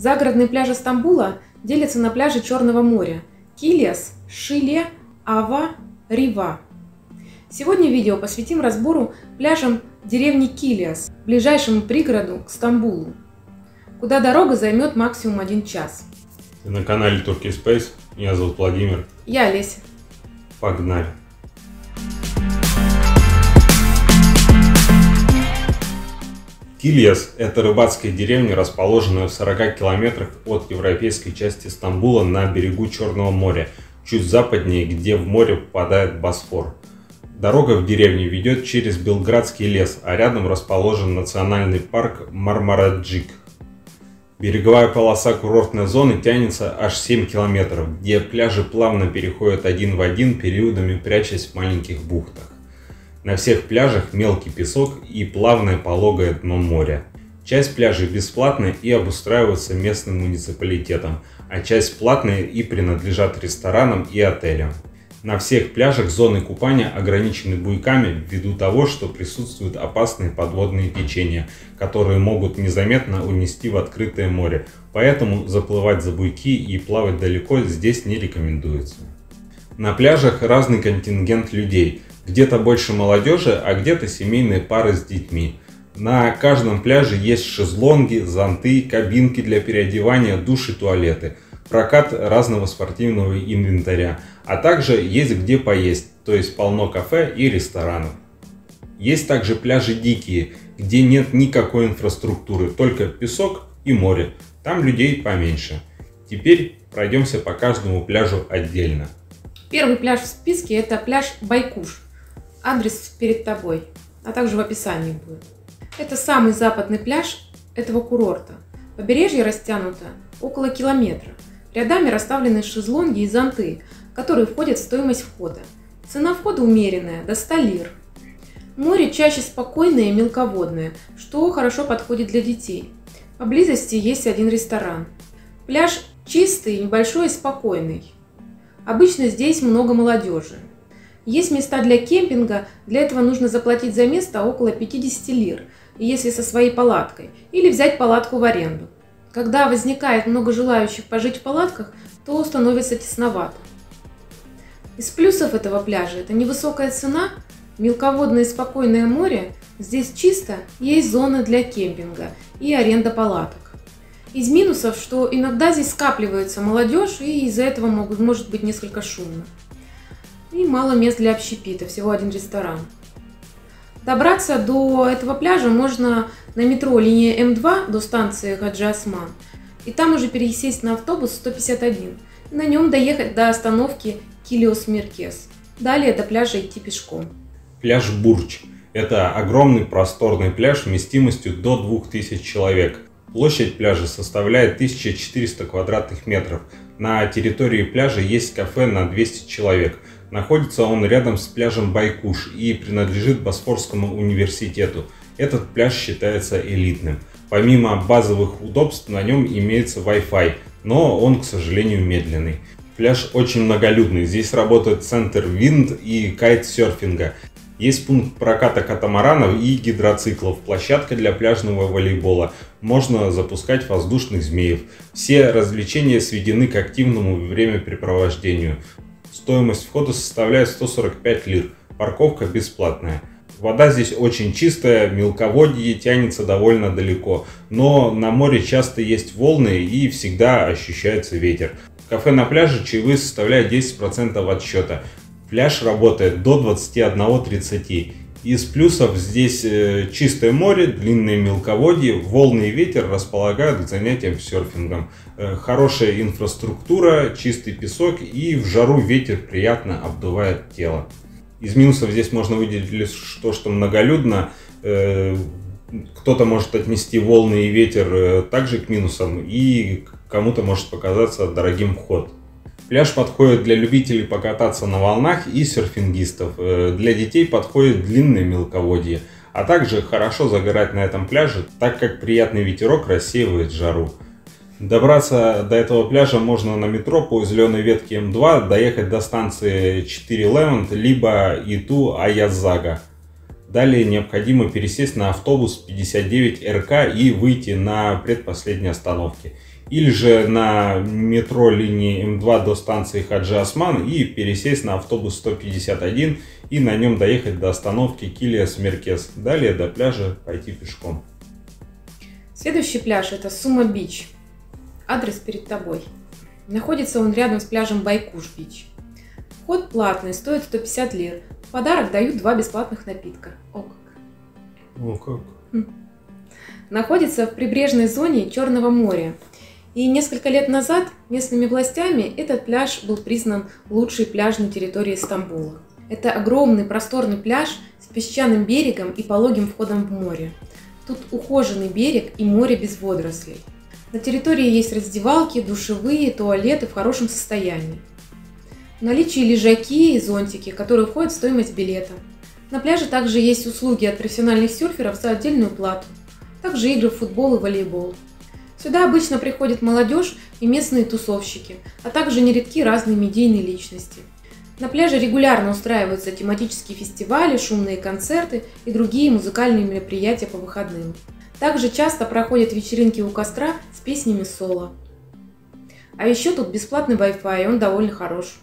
Загородные пляжи Стамбула делятся на пляжи Черного моря – Килиас, Шиле, Ава, Рива. Сегодня видео посвятим разбору пляжам деревни Килиас, ближайшему пригороду к Стамбулу, куда дорога займет максимум один час. Ты на канале Turkey Space. Меня зовут Владимир. Я Олеся. Погнали. Кильяс – это рыбацкая деревня, расположенная в 40 километрах от европейской части Стамбула на берегу Черного моря, чуть западнее, где в море попадает Босфор. Дорога в деревню ведет через Белградский лес, а рядом расположен национальный парк Мармараджик. Береговая полоса курортной зоны тянется аж 7 километров, где пляжи плавно переходят один в один, периодами прячась в маленьких бухтах. На всех пляжах мелкий песок и плавное пологое дно моря. Часть пляжей бесплатная и обустраивается местным муниципалитетом, а часть платная и принадлежат ресторанам и отелям. На всех пляжах зоны купания ограничены буйками ввиду того, что присутствуют опасные подводные течения, которые могут незаметно унести в открытое море, поэтому заплывать за буйки и плавать далеко здесь не рекомендуется. На пляжах разный контингент людей – где-то больше молодежи, а где-то семейные пары с детьми. На каждом пляже есть шезлонги, зонты, кабинки для переодевания, души, туалеты, прокат разного спортивного инвентаря, а также есть где поесть, то есть полно кафе и ресторанов. Есть также пляжи дикие, где нет никакой инфраструктуры, только песок и море. Там людей поменьше. Теперь пройдемся по каждому пляжу отдельно. Первый пляж в списке – это пляж Байкуш. Адрес перед тобой, а также в описании будет. Это самый западный пляж этого курорта. Побережье растянуто около километра. Рядами расставлены шезлонги и зонты, которые входят в стоимость входа. Цена входа умеренная, до 100 лир. Море чаще спокойное и мелководное, что хорошо подходит для детей. Поблизости есть один ресторан. Пляж чистый, небольшой и спокойный. Обычно здесь много молодежи. Есть места для кемпинга, для этого нужно заплатить за место около 50 лир, если со своей палаткой, или взять палатку в аренду. Когда возникает много желающих пожить в палатках, то становится тесновато. Из плюсов этого пляжа это невысокая цена, мелководное спокойное море, здесь чисто, есть зона для кемпинга и аренда палаток. Из минусов, что иногда здесь скапливается молодежь и из-за этого могут, может быть несколько шумно. И мало мест для общепита, всего один ресторан. Добраться до этого пляжа можно на метро линии М2 до станции Хаджи Осман. И там уже пересесть на автобус 151. И на нем доехать до остановки Килиос Меркес. Далее до пляжа идти пешком. Пляж Бурч. Это огромный просторный пляж вместимостью до 2000 человек. Площадь пляжа составляет 1400 квадратных метров. На территории пляжа есть кафе на 200 человек – Находится он рядом с пляжем Байкуш и принадлежит Босфорскому университету. Этот пляж считается элитным. Помимо базовых удобств на нем имеется Wi-Fi, но он, к сожалению, медленный. Пляж очень многолюдный. Здесь работает центр винд и кайтсерфинга. Есть пункт проката катамаранов и гидроциклов, площадка для пляжного волейбола. Можно запускать воздушных змеев. Все развлечения сведены к активному времяпрепровождению. Стоимость входа составляет 145 лир. Парковка бесплатная. Вода здесь очень чистая, мелководье тянется довольно далеко, но на море часто есть волны и всегда ощущается ветер. Кафе на пляже чаевые составляют 10% от счета. Пляж работает до 21.30 из плюсов здесь э, чистое море, длинные мелководье, волны и ветер располагают к занятиям серфингом. Э, хорошая инфраструктура, чистый песок и в жару ветер приятно обдувает тело. Из минусов здесь можно выделить лишь то, что многолюдно. Э, кто-то может отнести волны и ветер также к минусам, и кому-то может показаться дорогим вход. Пляж подходит для любителей покататься на волнах и серфингистов. Э, для детей подходит длинное мелководье. А также хорошо загорать на этом пляже, так как приятный ветерок рассеивает жару. Добраться до этого пляжа можно на метро по зеленой ветке М2, доехать до станции 4 Левант, либо Иту Аязага. Далее необходимо пересесть на автобус 59 РК и выйти на предпоследней остановке. Или же на метро линии М2 до станции Хаджи Осман и пересесть на автобус 151 и на нем доехать до остановки Килиос Меркез. Далее до пляжа пойти пешком. Следующий пляж это Suma Beach. Адрес перед тобой. Находится он рядом с пляжем Baykuş Beach. Вход платный, стоит 150 лир. В подарок дают два бесплатных напитка. О как. О как. Хм. Находится в прибрежной зоне Черного моря. И несколько лет назад местными властями этот пляж был признан лучшей пляжной территорией Стамбула. Это огромный просторный пляж с песчаным берегом и пологим входом в море. Тут ухоженный берег и море без водорослей. На территории есть раздевалки, душевые, туалеты в хорошем состоянии. В наличии лежаки и зонтики, которые входят в стоимость билета. На пляже также есть услуги от профессиональных серферов за отдельную плату. Также игры в футбол и волейбол. Сюда обычно приходят молодежь и местные тусовщики, а также нередки разные медийные личности. На пляже регулярно устраиваются тематические фестивали, шумные концерты и другие музыкальные мероприятия по выходным. Также часто проходят вечеринки у костра с песнями соло. А еще тут бесплатный Wi-Fi, он довольно хорош.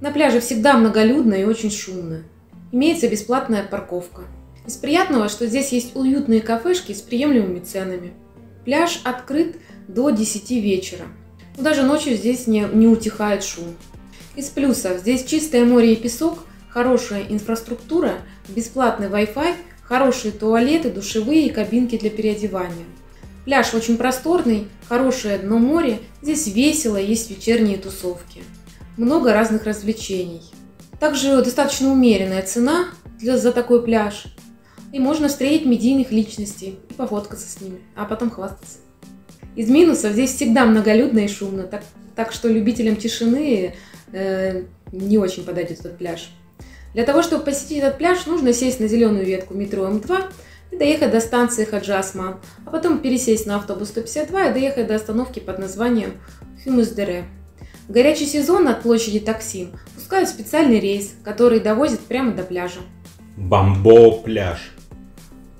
На пляже всегда многолюдно и очень шумно. Имеется бесплатная парковка. Из приятного, что здесь есть уютные кафешки с приемлемыми ценами. Пляж открыт до 10 вечера. Но даже ночью здесь не, не утихает шум. Из плюсов здесь чистое море и песок, хорошая инфраструктура, бесплатный Wi-Fi, хорошие туалеты, душевые и кабинки для переодевания. Пляж очень просторный, хорошее дно море, здесь весело, есть вечерние тусовки. Много разных развлечений. Также достаточно умеренная цена для, за такой пляж. И можно встретить медийных личностей и пофоткаться с ними, а потом хвастаться. Из минусов здесь всегда многолюдно и шумно, так, так что любителям тишины э, не очень подойдет этот пляж. Для того, чтобы посетить этот пляж, нужно сесть на зеленую ветку метро М2 и доехать до станции Хаджи а потом пересесть на автобус 152 и доехать до остановки под названием Хюмусдере. В горячий сезон от площади Таксим пускают специальный рейс, который довозит прямо до пляжа. Бамбо пляж.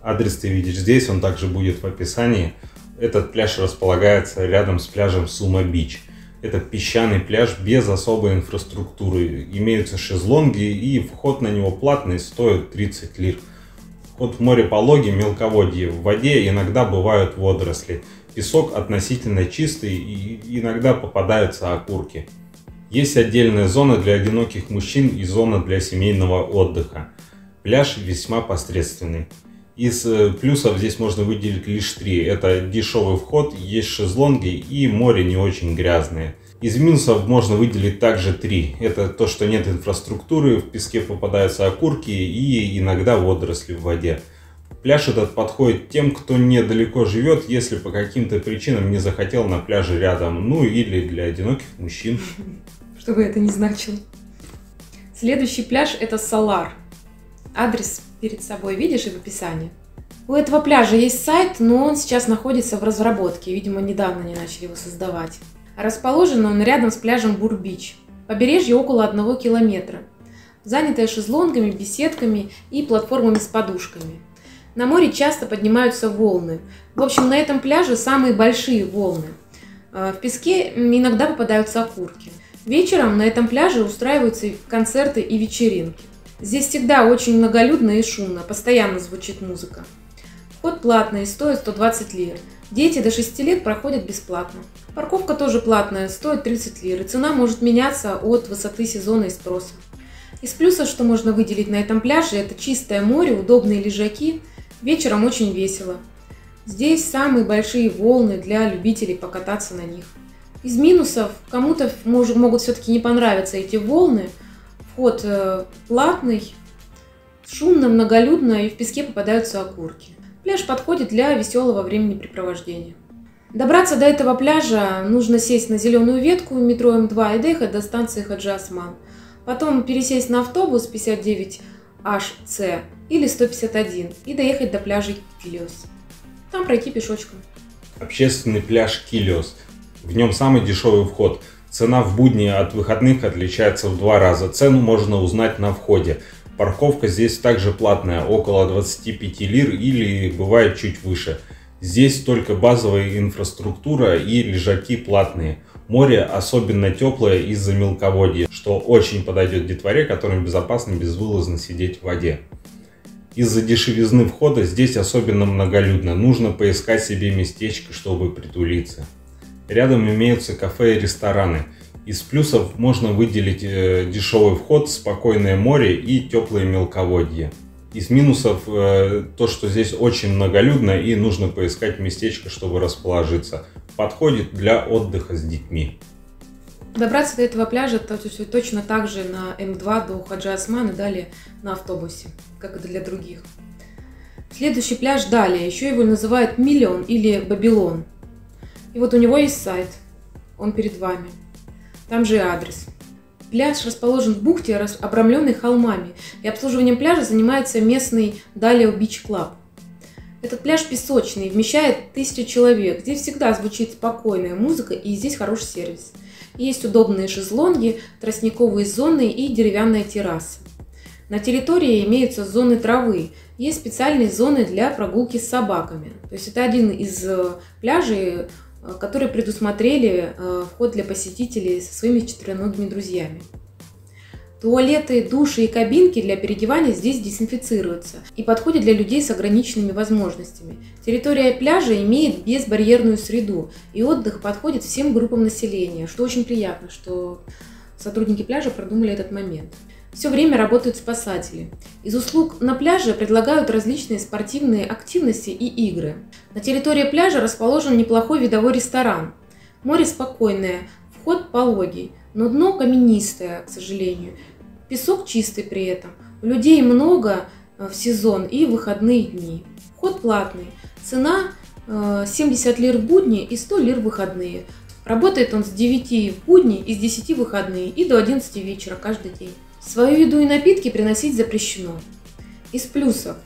Адрес ты видишь здесь, он также будет в описании. Этот пляж располагается рядом с пляжем Сума Бич – это песчаный пляж без особой инфраструктуры. Имеются шезлонги и вход на него платный, стоит 30 лир. Вход в море пологий, мелководье. В воде иногда бывают водоросли. Песок относительно чистый и иногда попадаются окурки. Есть отдельная зона для одиноких мужчин и зона для семейного отдыха. Пляж весьма посредственный. Из э, плюсов здесь можно выделить лишь три. Это дешевый вход, есть шезлонги и море не очень грязное. Из минусов можно выделить также три. Это то, что нет инфраструктуры, в песке попадаются окурки и иногда водоросли в воде. Пляж этот подходит тем, кто недалеко живет, если по каким-то причинам не захотел на пляже рядом. Ну или для одиноких мужчин. Что бы это ни значило. Следующий пляж это Салар. Адрес перед собой видишь и в описании. У этого пляжа есть сайт, но он сейчас находится в разработке. Видимо, недавно они начали его создавать. Расположен он рядом с пляжем Бурбич. Побережье около одного километра. Занятое шезлонгами, беседками и платформами с подушками. На море часто поднимаются волны. В общем, на этом пляже самые большие волны. А, в песке иногда попадаются окурки. Вечером на этом пляже устраиваются концерты и вечеринки. Здесь всегда очень многолюдно и шумно, постоянно звучит музыка. Вход платный, стоит 120 лир. Дети до 6 лет проходят бесплатно. Парковка тоже платная, стоит 30 лир, и цена может меняться от высоты сезона и спроса. Из плюсов, что можно выделить на этом пляже, это чистое море, удобные лежаки, вечером очень весело. Здесь самые большие волны для любителей покататься на них. Из минусов кому-то могут все-таки не понравиться эти волны – Вход э, платный, шумно, многолюдно и в песке попадаются окурки. Пляж подходит для веселого времяпрепровождения. Добраться до этого пляжа нужно сесть на зеленую ветку метро М2 и доехать до станции Хаджи Осман. Потом пересесть на автобус 59HC или 151 и доехать до пляжа Килиос. Там пройти пешочком. Общественный пляж Килиос. В нем самый дешевый вход – Цена в будни от выходных отличается в два раза. Цену можно узнать на входе. Парковка здесь также платная, около 25 лир или бывает чуть выше. Здесь только базовая инфраструктура и лежаки платные. Море особенно теплое из-за мелководья, что очень подойдет детворе, которым безопасно безвылазно сидеть в воде. Из-за дешевизны входа здесь особенно многолюдно, нужно поискать себе местечко, чтобы притулиться. Рядом имеются кафе и рестораны. Из плюсов можно выделить э, дешевый вход, спокойное море и теплые мелководье. Из минусов э, то, что здесь очень многолюдно и нужно поискать местечко, чтобы расположиться. Подходит для отдыха с детьми. Добраться до этого пляжа то, все точно так же на М2 до Хаджи Осман и далее на автобусе, как и для других. Следующий пляж далее, еще его называют Миллион или Babylon. И вот у него есть сайт, он перед вами. Там же и адрес. Пляж расположен в бухте, обрамленной холмами, и обслуживанием пляжа занимается местный Dalia Beach Club. Этот пляж песочный, вмещает тысячу человек. Здесь всегда звучит спокойная музыка и здесь хороший сервис. Есть удобные шезлонги, тростниковые зоны и деревянная терраса. На территории имеются зоны травы, есть специальные зоны для прогулки с собаками. То есть это один из э, пляжей, которые предусмотрели э, вход для посетителей со своими четвероногими друзьями. Туалеты, души и кабинки для переодевания здесь дезинфицируются и подходят для людей с ограниченными возможностями. Территория пляжа имеет безбарьерную среду, и отдых подходит всем группам населения, что очень приятно, что сотрудники пляжа продумали этот момент. Все время работают спасатели. Из услуг на пляже предлагают различные спортивные активности и игры. На территории пляжа расположен неплохой видовой ресторан. Море спокойное, вход пологий, но дно каменистое, к сожалению. Песок чистый при этом. Людей много э, в сезон и в выходные дни. Вход платный. Цена 70 э, лир в будни и 100 лир в выходные. Работает он с 9 в будни и с 10 в выходные и до 11 вечера каждый день. Свою еду и напитки приносить запрещено. Из плюсов.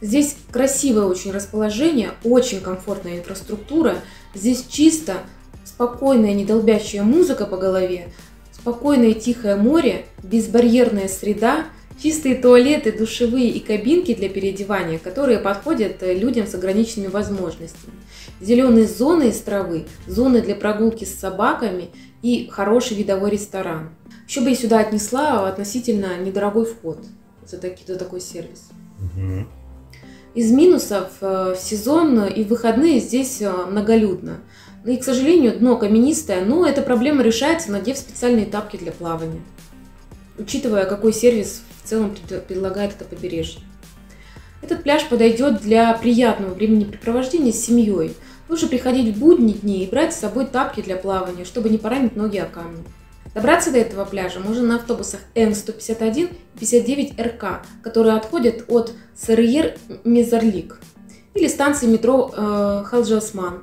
Здесь красивое очень расположение, очень комфортная инфраструктура. Здесь чисто, спокойная, недолбящая музыка по голове, спокойное тихое море, безбарьерная среда, чистые туалеты, душевые и кабинки для переодевания, которые подходят э, людям с ограниченными возможностями. Зеленые зоны из травы, зоны для прогулки с собаками и хороший видовой ресторан. Еще бы я сюда отнесла относительно недорогой вход за, таки, за такой сервис. Угу. Из минусов э, в сезон и в выходные здесь э, многолюдно. И, к сожалению, дно каменистое, но эта проблема решается, надев специальные тапки для плавания. Учитывая, какой сервис в целом предлагает это побережье. Этот пляж подойдет для приятного времяпрепровождения с семьей. Лучше приходить в будние дни и брать с собой тапки для плавания, чтобы не поранить ноги о камни. Добраться до этого пляжа можно на автобусах Н-151 и 59РК, которые отходят от Сарьер-Мезарлик, или станции метро э, Халджасман,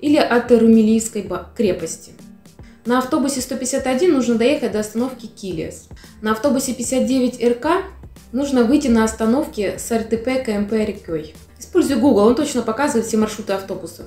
или от Румилийской крепости. На автобусе 151 нужно доехать до остановки Килиас. На автобусе 59РК нужно выйти на остановке с РТП КМП Рекой. Используй Google, он точно показывает все маршруты автобусов.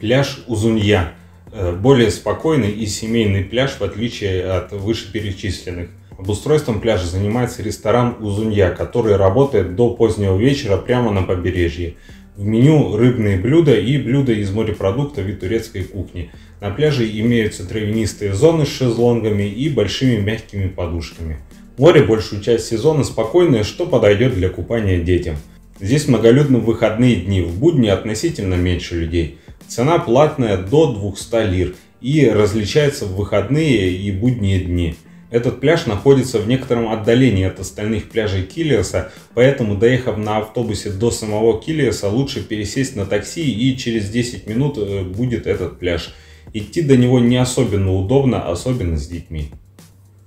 Пляж Узунья Э, более спокойный и семейный пляж, в отличие от вышеперечисленных. Обустройством пляжа занимается ресторан «Узунья», который работает до позднего вечера прямо на побережье. В меню рыбные блюда и блюда из морепродуктов и турецкой кухни. На пляже имеются травянистые зоны с шезлонгами и большими мягкими подушками. Море большую часть сезона спокойное, что подойдет для купания детям. Здесь многолюдно в выходные дни, в будни относительно меньше людей. Цена платная до 200 лир и различается в выходные и будние дни. Этот пляж находится в некотором отдалении от остальных пляжей Килиаса, поэтому доехав на автобусе до самого Килиаса, лучше пересесть на такси и через 10 минут э, будет этот пляж. Идти до него не особенно удобно, особенно с детьми.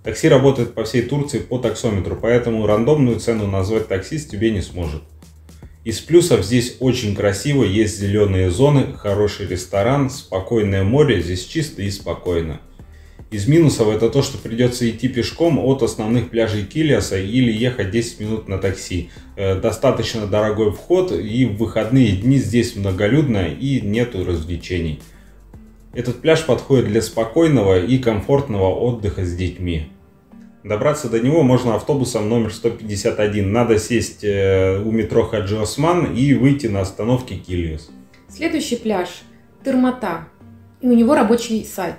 Такси работает по всей Турции по таксометру, поэтому рандомную цену назвать таксист тебе не сможет. Из плюсов здесь очень красиво, есть зеленые зоны, хороший ресторан, спокойное море, здесь чисто и спокойно. Из минусов это то, что придется идти пешком от основных пляжей Килиаса или ехать 10 минут на такси. Э, достаточно дорогой вход и в выходные дни здесь многолюдно и нету развлечений. Этот пляж подходит для спокойного и комфортного отдыха с детьми. Добраться до него можно автобусом номер 151. Надо сесть э, у метро Хаджи Осман и выйти на остановке Кильюс. Следующий пляж – Тырмата. И у него рабочий сайт.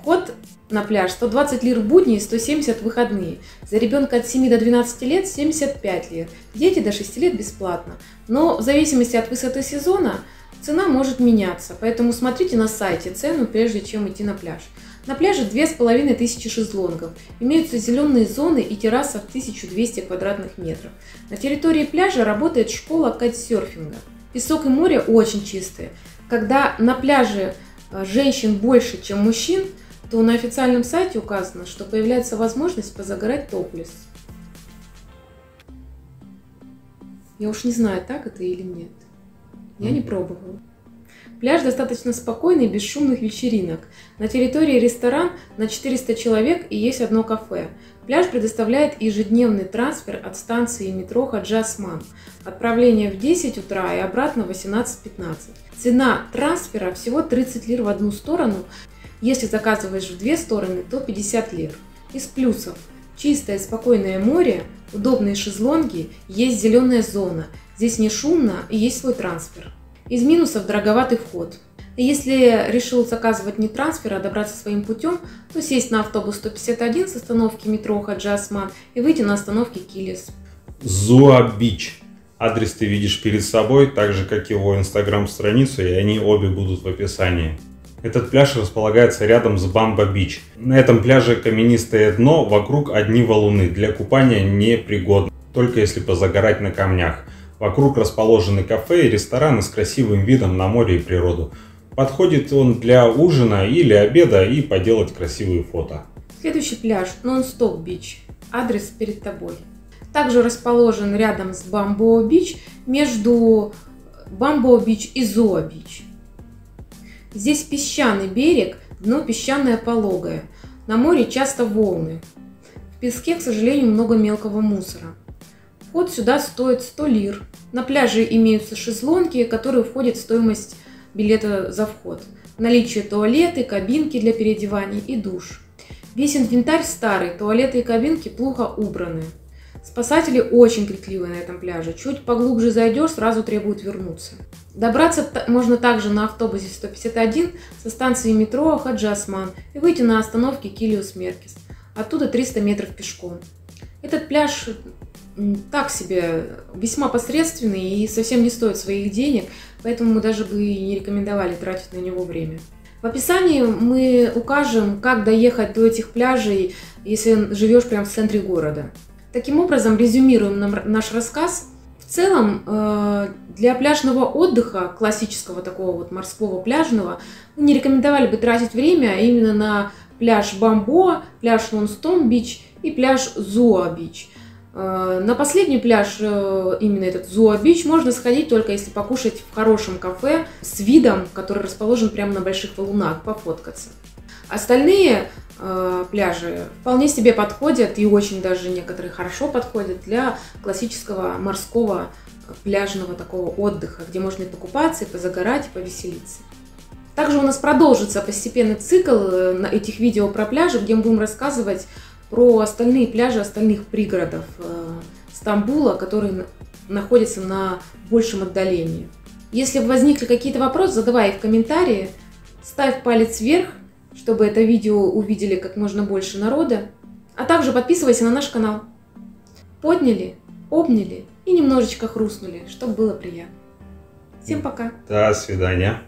Вход на пляж 120 лир в будни и 170 в выходные. За ребенка от 7 до 12 лет 75 лир. Дети до 6 лет бесплатно. Но в зависимости от высоты сезона цена может меняться. Поэтому смотрите на сайте цену, прежде чем идти на пляж. На пляже 2500 шезлонгов. Имеются зеленые зоны и терраса в 1200 квадратных метров. На территории пляжа работает школа кайтсерфинга. Песок и море очень чистые. Когда на пляже э, женщин больше, чем мужчин, то на официальном сайте указано, что появляется возможность позагорать топлес. Я уж не знаю, так это или нет. Я не пробовала. Пляж достаточно спокойный, без шумных вечеринок. На территории ресторан на 400 человек и есть одно кафе. Пляж предоставляет ежедневный трансфер от станции метро Хаджасман. Отправление в 10 утра и обратно в 18.15. Цена трансфера всего 30 лир в одну сторону. Если заказываешь в две стороны, то 50 лир. Из плюсов. Чистое спокойное море, удобные шезлонги, есть зеленая зона. Здесь не шумно и есть свой трансфер. Из минусов дороговатый вход. Если решил заказывать не трансфер, а добраться своим путем, то сесть на автобус 151 с остановки метро Хаджи Осман и выйти на остановке Килис. Зуа-Бич. Адрес ты видишь перед собой, так же как его инстаграм-страницу, и они обе будут в описании. Этот пляж располагается рядом с Бамба-Бич. На этом пляже каменистое дно, вокруг одни валуны, для купания непригодно, только если позагорать на камнях – Вокруг расположены кафе и рестораны с красивым видом на море и природу. Подходит он для ужина или обеда и поделать красивые фото. Следующий пляж – Non-Stop Beach. Адрес перед тобой. Также расположен рядом с Бамбоа Бич, между Бамбоа Бич и Зоа Бич. Здесь песчаный берег, дно песчаное пологое. На море часто волны. В песке, к сожалению, много мелкого мусора. Вход сюда стоит 100 лир. На пляже имеются шезлонги, которые входят в стоимость билета за вход. Наличие туалеты, кабинки для переодеваний и душ. Весь инвентарь старый, туалеты и кабинки плохо убраны. Спасатели очень крикливые на этом пляже. Чуть поглубже зайдешь, сразу требуют вернуться. Добраться можно также на автобусе 151 со станции метро Хаджасман и выйти на остановке Килиус Меркис. Оттуда 300 метров пешком. Этот пляж так себе, весьма посредственный и совсем не стоит своих денег, поэтому мы даже бы и не рекомендовали тратить на него время. В описании мы укажем, как доехать до этих пляжей, если живешь прямо в центре города. Таким образом, резюмируем наш рассказ. В целом, э, для пляжного отдыха, классического такого вот морского пляжного, мы не рекомендовали бы тратить время именно на пляж Бамбоа, пляж Нонстон Бич и пляж Зуа Бич. Э, на последний пляж, э, именно этот Зуа-Бич, можно сходить только если покушать в хорошем кафе с видом, который расположен прямо на больших валунах, пофоткаться. Остальные э, пляжи вполне себе подходят и очень даже некоторые хорошо подходят для классического морского пляжного такого отдыха, где можно и покупаться, и позагорать, и повеселиться. Также у нас продолжится постепенный цикл на этих видео про пляжи, где мы будем рассказывать про остальные пляжи остальных пригородов э, Стамбула, которые находятся на большем отдалении. Если возникли какие-то вопросы, задавай их в комментарии, ставь палец вверх, чтобы это видео увидели как можно больше народа, а также подписывайся на наш канал. Подняли, обняли и немножечко хрустнули, чтобы было приятно. Всем пока. До свидания.